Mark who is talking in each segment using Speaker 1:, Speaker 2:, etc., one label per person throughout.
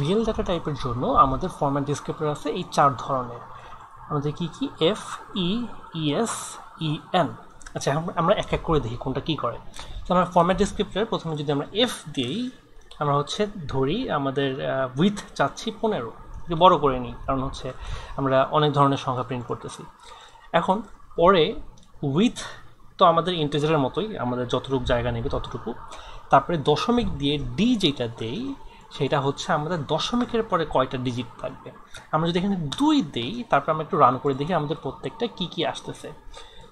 Speaker 1: Real data টাইপের জন্য আমাদের ফরম্যাট ডিসক্রিপ্টর আছে এই চার ধরনের। আমাদের কি কি? F E ES E N আচ্ছা আমরা এক এক করে দেখি কোনটা কি করে। তো আমরা ফরম্যাট ডিসক্রিপ্টর প্রথমে যদি আমরা এফ দিই, আমরা হচ্ছে ধরি আমাদের উইথ চাচ্ছি পনেরো। বড় করে নিই, কারণ হচ্ছে আমরা অনেক ধরনের সংখ্যা প্রিন্ট করতেছি। এখন পরে উইথ তো আমাদের ইন্টেজারের মতোই, আমাদের যতটুকু জায়গা নেবে ততটুকু। তারপরে দশমিক দিয়ে ডি যেটা দেই সেটা হচ্ছে আমাদের দশমিকের পরে কয়টা ডিজিট থাকবে। আমরা যদি এখানে দুই দেই, তারপর আমরা একটু রান করে দেখি আমাদের প্রত্যেকটা কী কী আসতেছে।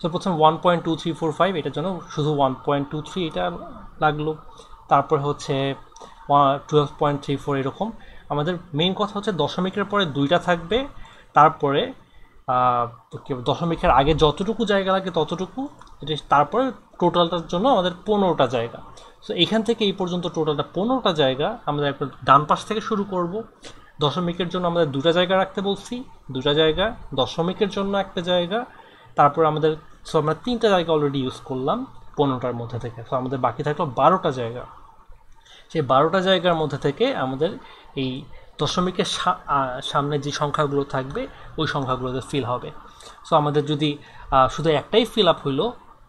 Speaker 1: তো প্রথম one point two three four five এটার জন্য শুধু ওয়ান পয়েন্ট টু থ্রি এটা লাগল। তারপর হচ্ছে টুয়েলভ পয়েন্ট থ্রি ফোর এরকম। আমাদের মেইন কথা হচ্ছে দশমিকের পরে দুইটা থাকবে, তারপরে দশমিকের আগে যতটুকু জায়গা লাগে ততটুকু তারপরে টোটালটার জন্য আমাদের পনেরোটা জায়গা। সো এখান থেকে এই পর্যন্ত টোটালটা পনেরোটা জায়গা আমরা একটা ডান পাশ থেকে শুরু করব। দশমিকের জন্য আমাদের দুটা জায়গা রাখতে বলছি। দুটা জায়গা, দশমিকের জন্য একটা জায়গা। তারপর আমাদের সো আমরা তিনটা জায়গা অলরেডি ইউজ করলাম পনেরোটার মধ্যে থেকে। সো আমাদের বাকি থাকল বারোটা জায়গা। সেই বারোটা জায়গার মধ্যে থেকে আমাদের এই দশমিকের সামনে যে সংখ্যাগুলো থাকবে, ওই সংখ্যাগুলোতে ফিল হবে। সো আমাদের যদি শুধু একটাই ফিল আপ হইল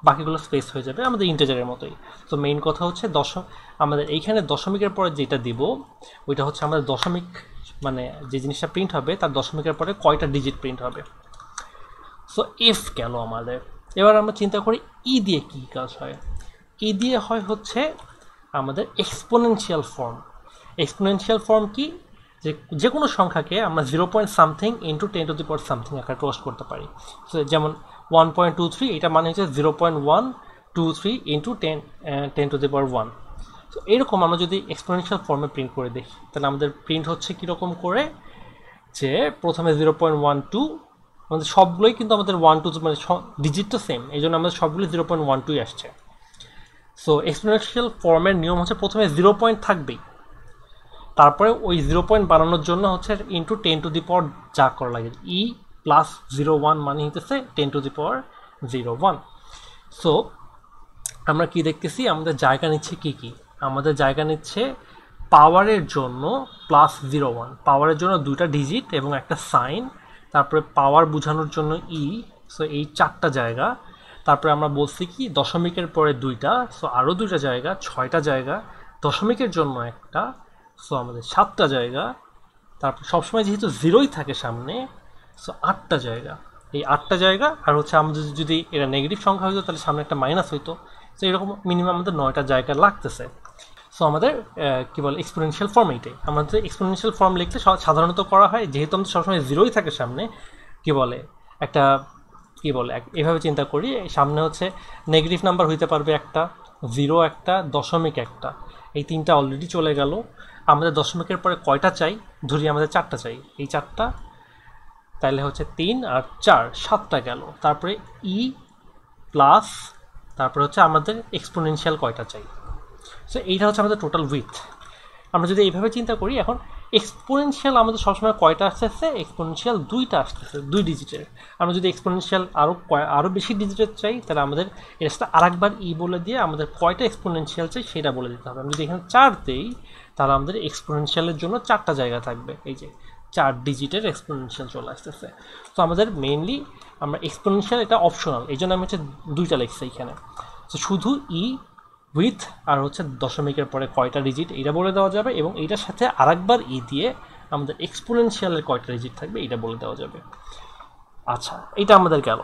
Speaker 1: বাকিগুলো স্পেস হয়ে যাবে আমাদের ইন্টেজারের মতোই। তো মেইন কথা হচ্ছে দশ আমাদের এইখানে দশমিকের পরে যেটা দিব, ওইটা হচ্ছে আমাদের দশমিক মানে যে জিনিসটা প্রিন্ট হবে, তার দশমিকের পরে কয়টা ডিজিট প্রিন্ট হবে। সো এফ কেন আমাদের। এবার আমরা চিন্তা করি ই দিয়ে কী কাজ হয়? ই দিয়ে হয় হচ্ছে আমাদের এক্সপোনেনশিয়াল ফর্ম এক্সপোনেনশিয়াল ফর্ম কি? যে যে কোনো সংখ্যাকে আমরা zero point something into ten to the power something আকারে প্রকাশ করতে পারি। যেমন ওয়ান পয়েন্ট টু থ্রি এটা মানে হচ্ছে zero point one two three into ten ten to the power one তো এরকম আমরা যদি এক্সপোনেনশিয়াল ফর্মে প্রিন্ট করে দেখি, তাহলে আমাদের প্রিন্ট হচ্ছে কীরকম করে? যে প্রথমে জিরো পয়েন্ট ওয়ান টু আমাদের সবগুলোই কিন্তু আমাদের ওয়ান টু মানে ডিজিট তো সেম এই জন্য আমাদের সবগুলো জিরো পয়েন্ট ওয়ান টুই আসছে। সো এক্সপোনেনশিয়াল ফর্মের নিয়ম হচ্ছে প্রথমে জিরো পয়েন্ট থাকবেই। তারপরে ওই জিরো পয়েন্ট বানানোর জন্য হচ্ছে into ten to the power যা করা লাগে ই প্লাস জিরো ওয়ান মানে হইতেছে ten to the power zero one so আমরা কি দেখতেছি? আমাদের জায়গা নিচ্ছে কি কি? আমাদের জায়গা নিচ্ছে পাওয়ারের জন্য প্লাস জিরো ওয়ান পাওয়ারের জন্য দুইটা ডিজিট এবং একটা সাইন তারপরে পাওয়ার বোঝানোর জন্য ই সো এই চারটা জায়গা। তারপরে আমরা বলছি কি? দশমিকের পরে দুইটা। সো আরও দুইটা জায়গা, ছয়টা জায়গা। দশমিকের জন্য একটা। সো আমাদের সাতটা জায়গা। তারপর সবসময় যেহেতু জিরোই থাকে সামনে সো আটটা জায়গা। এই আটটা জায়গা আর হচ্ছে আমাদের যদি এটা নেগেটিভ সংখ্যা হইতো তাহলে সামনে একটা মাইনাস হইতো। তো এরকম মিনিমাম আমাদের নয়টা জায়গা লাগতেছে। সো আমাদের কী বলে এক্সপোনেনশিয়াল ফর্ম এইটাই আমাদের এক্সপোনেনশিয়াল ফর্ম লিখতে সাধারণত করা হয়, যেহেতু আমাদের সবসময় জিরোই থাকে সামনে, কি বলে, একটা, কি বলে এভাবে চিন্তা করি। সামনে হচ্ছে নেগেটিভ নাম্বার হইতে পারবে একটা জিরো একটা, দশমিক একটা। এই তিনটা অলরেডি চলে গেল। আমাদের দশমিকের পরে কয়টা চাই? ধরি আমাদের চারটা চাই। এই চারটা তাহলে হচ্ছে তিন আর চার, সাতটা গেল। তারপরে ই প্লাস তারপরে হচ্ছে আমাদের এক্সপোনেনশিয়াল কয়টা চাই? সো এইটা হচ্ছে আমাদের টোটাল উইথ আমরা যদি এইভাবে চিন্তা করি, এখন এক্সপোনেনশিয়াল আমাদের সবসময় কয়টা আসতেছে? এক্সপোনেনশিয়াল দুইটা আসতেছে, দুই ডিজিটের আমরা যদি এক্সপোনেনশিয়াল আরও আরও বেশি ডিজিটের চাই, তাহলে আমাদের এটা আরেকবার ই বলে দিয়ে আমাদের কয়টা এক্সপোনেনশিয়াল চাই সেটা বলে দিতে হবে। আমি যদি এখানে চার দিই, তাহলে আমাদের এক্সপোনেনশিয়ালের জন্য চারটা জায়গা থাকবে। এই যে চার ডিজিটের এক্সপোনেনশিয়াল চলে আসতেছে। তো আমাদের মেইনলি আমরা এক্সপোনেনশিয়াল এটা অপশনাল এই জন্য আমি হচ্ছে দুইটা লিখছি এখানে। তো শুধু ই উইথ আর হচ্ছে দশমিকের পরে কয়টা ডিজিট এটা বলে দেওয়া যাবে এবং এইটার সাথে আরেকবার ই দিয়ে আমাদের এক্সপোনেনশিয়ালের কয়টা ডিজিট থাকবে এটা বলে দেওয়া যাবে। আচ্ছা এটা আমাদের গেল।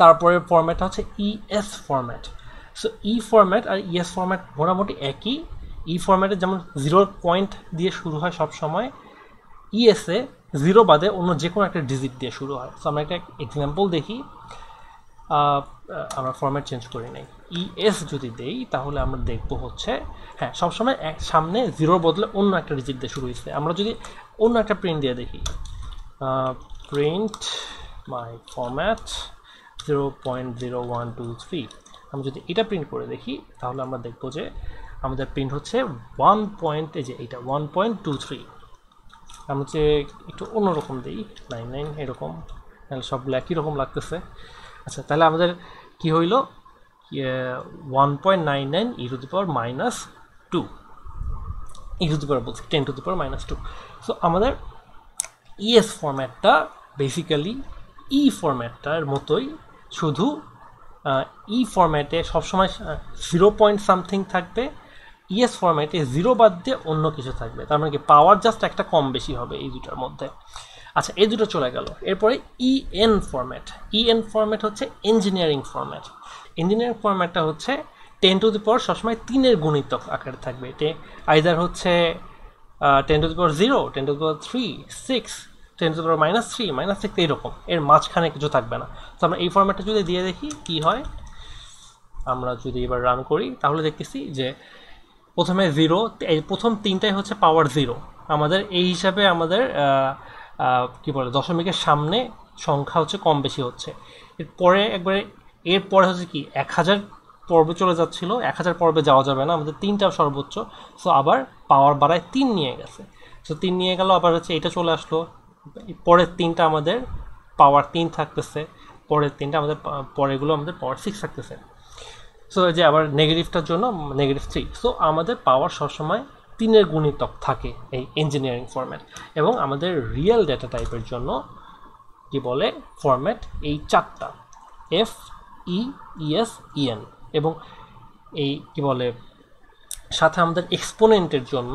Speaker 1: তারপরে ফরম্যাটটা হচ্ছে ES format so E format আর ইএস ফরম্যাট মোটামুটি একই। ই ফরম্যাটে যেমন জিরো পয়েন্ট দিয়ে শুরু হয় সব সময় ইএসএ জিরো বাদে অন্য যে কোনো একটা ডিজিট দিয়ে শুরু হয়। সো আমরা একটা এক্সাম্পল দেখি। আমরা ফরম্যাট চেঞ্জ করি নাই। ইএস যদি দেই, তাহলে আমরা দেখব হচ্ছে হ্যাঁ সবসময় এক সামনে জিরোর বদলে অন্য একটা ডিজিট দিয়ে শুরু হয়েছে। আমরা যদি অন্য একটা প্রিন্ট দিয়ে দেখি print my format zero point zero one two three আমি যদি এটা প্রিন্ট করে দেখি, তাহলে আমরা দেখব যে আমাদের প্রিন্ট হচ্ছে ওয়ান পয়েন্ট এই যে এইটা ওয়ান পয়েন্ট টু থ্রি আমি হচ্ছে একটু অন্যরকম দিই নাইন নাইন এরকম সবগুলো একই রকম লাগতেছে। আচ্ছা তাহলে আমাদের কি হইল? One point nine nine E to the power minus two X to the power বলছি ten to the power minus two so আমাদের ইএস ফরম্যাটটা বেসিক্যালি ই ফরম্যাটটার মতোই শুধু ই ফরম্যাটে সবসময় জিরো পয়েন্ট সামথিং থাকবে ইএস ফরম্যাটে জিরো বাদ দিয়ে অন্য কিছু থাকবে। তার মানে কি পাওয়ার জাস্ট একটা কম বেশি হবে এই দুটার মধ্যে। আচ্ছা এই দুটো চলে গেল। এরপরে ইএন ফরম্যাট ইএন ফরম্যাট হচ্ছে ইঞ্জিনিয়ারিং ফরম্যাট ইঞ্জিনিয়ারিং ফরম্যাটটা হচ্ছে টেন টু দি পাওয়ার সবসময় তিনের গুণিতক আকারে থাকবে। এতে আইদার হচ্ছে ten to the power zero ten to the power three six ten to the power minus three minus six এইরকম। এর মাঝখানে কিছু থাকবে না। তো আমরা এই ফরম্যাটটা যদি দিয়ে দেখি, কি হয়? আমরা যদি এবার রান করি, তাহলে দেখতেছি যে প্রথমে জিরো প্রথম তিনটাই হচ্ছে পাওয়ার জিরো আমাদের এই হিসাবে আমাদের কি বলে, দশমিকের সামনে সংখ্যা হচ্ছে কম বেশি হচ্ছে। এরপরে একবারে, এরপরে হচ্ছে কি, এক হাজার পর্বে চলে যাচ্ছিল, এক হাজার পর্বে যাওয়া যাবে না, আমাদের তিনটা সর্বোচ্চ। সো আবার পাওয়ার বাড়ায় তিন নিয়ে গেছে। সো তিন নিয়ে গেল, আবার হচ্ছে এটা চলে আসলো। পরের তিনটা আমাদের পাওয়ার তিন থাকতেছে, পরের তিনটা আমাদের পরেগুলো আমাদের পাওয়ার সিক্স থাকতেছে। সো যে আবার নেগেটিভটার জন্য নেগেটিভ থ্রি সো আমাদের পাওয়ার সবসময় তিনের গুণিতক থাকে এই ইঞ্জিনিয়ারিং ফরম্যাট এবং আমাদের রিয়েল ডেটা টাইপের জন্য কি বলে ফরম্যাট এই চারটা এফ ই ইএস ইএন এবং এই কি বলে সাথে আমাদের এক্সপোনেন্টের জন্য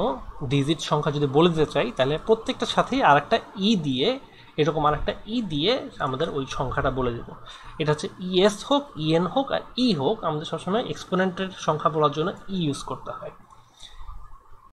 Speaker 1: ডিজিট সংখ্যা যদি বলে দিতে চাই, তাহলে প্রত্যেকটার সাথেই আর একটা ই দিয়ে, এরকম আর একটা ই দিয়ে আমাদের ওই সংখ্যাটা বলে দেব। এটা হচ্ছে ইএস হোক ইএন হোক আর ই হোক, আমাদের সবসময় এক্সপোনেন্টের সংখ্যা বলার জন্য ই ইউজ করতে হয়।